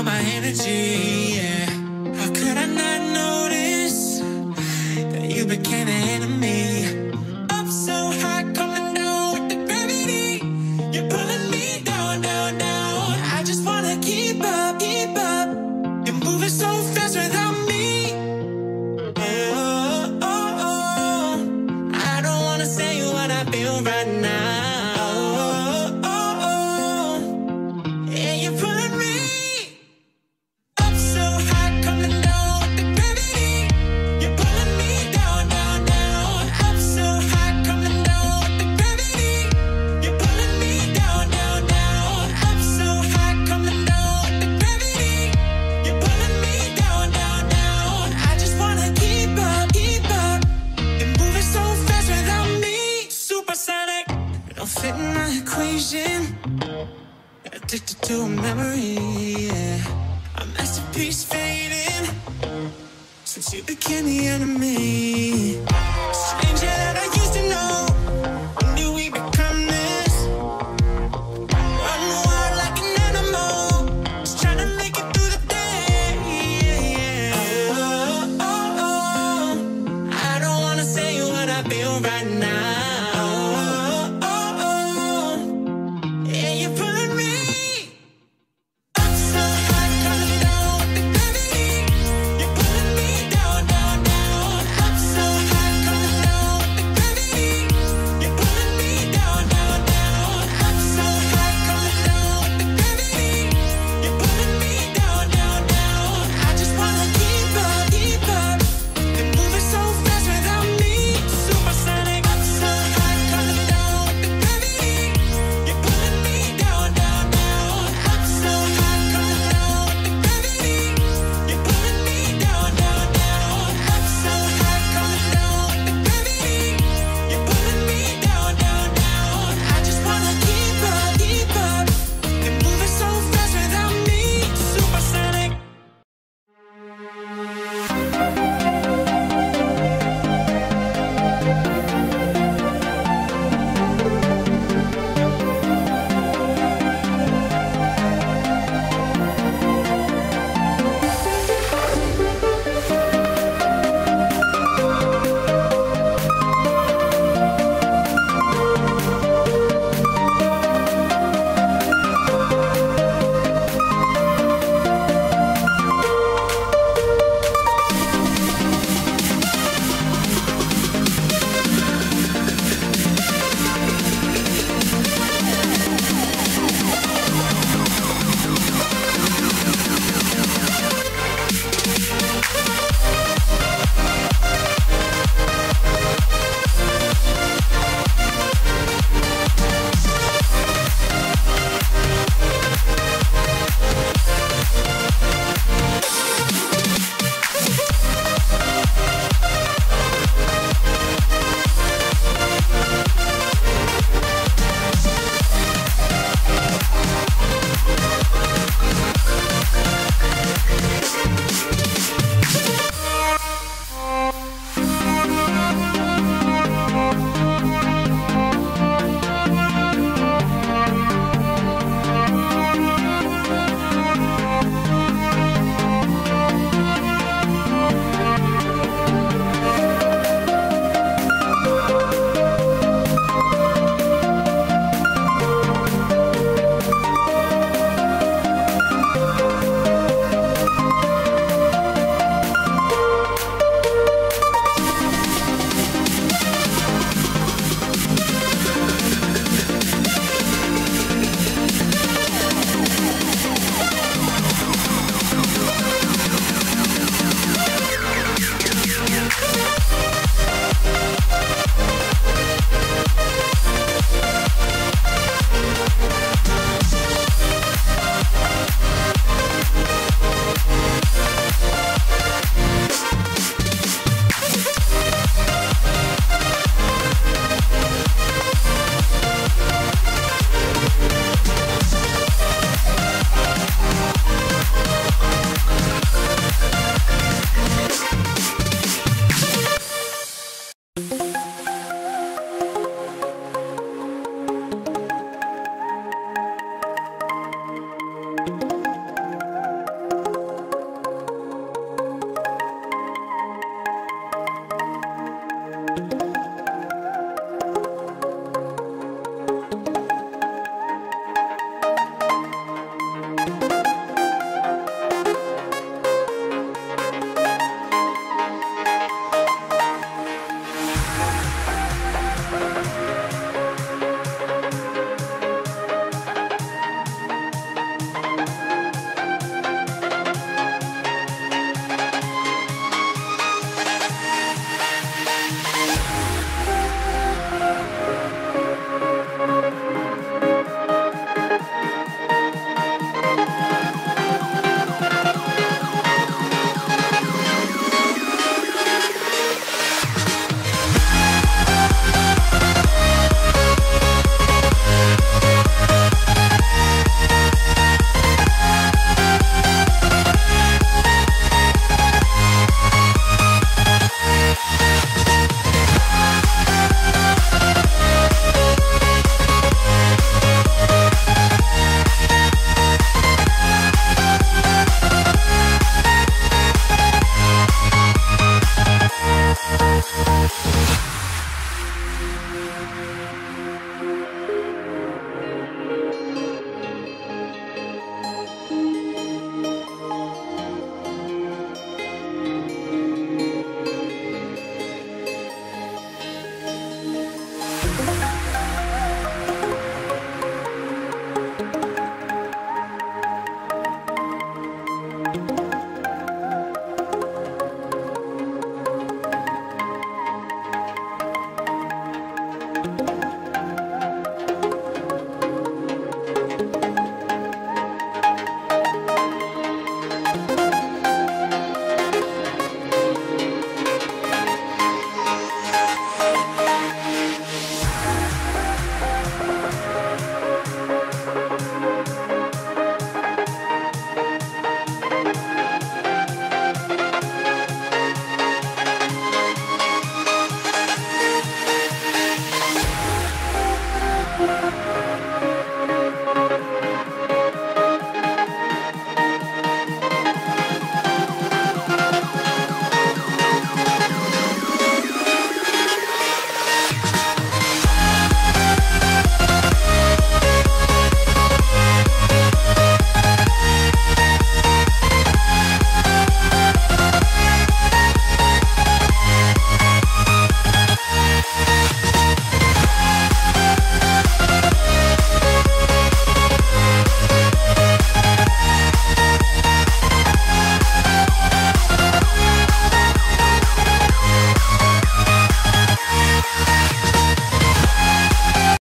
feel my energy, yeah. How could I not notice that you became an to a memory. Yeah. A masterpiece fading since you became the enemy.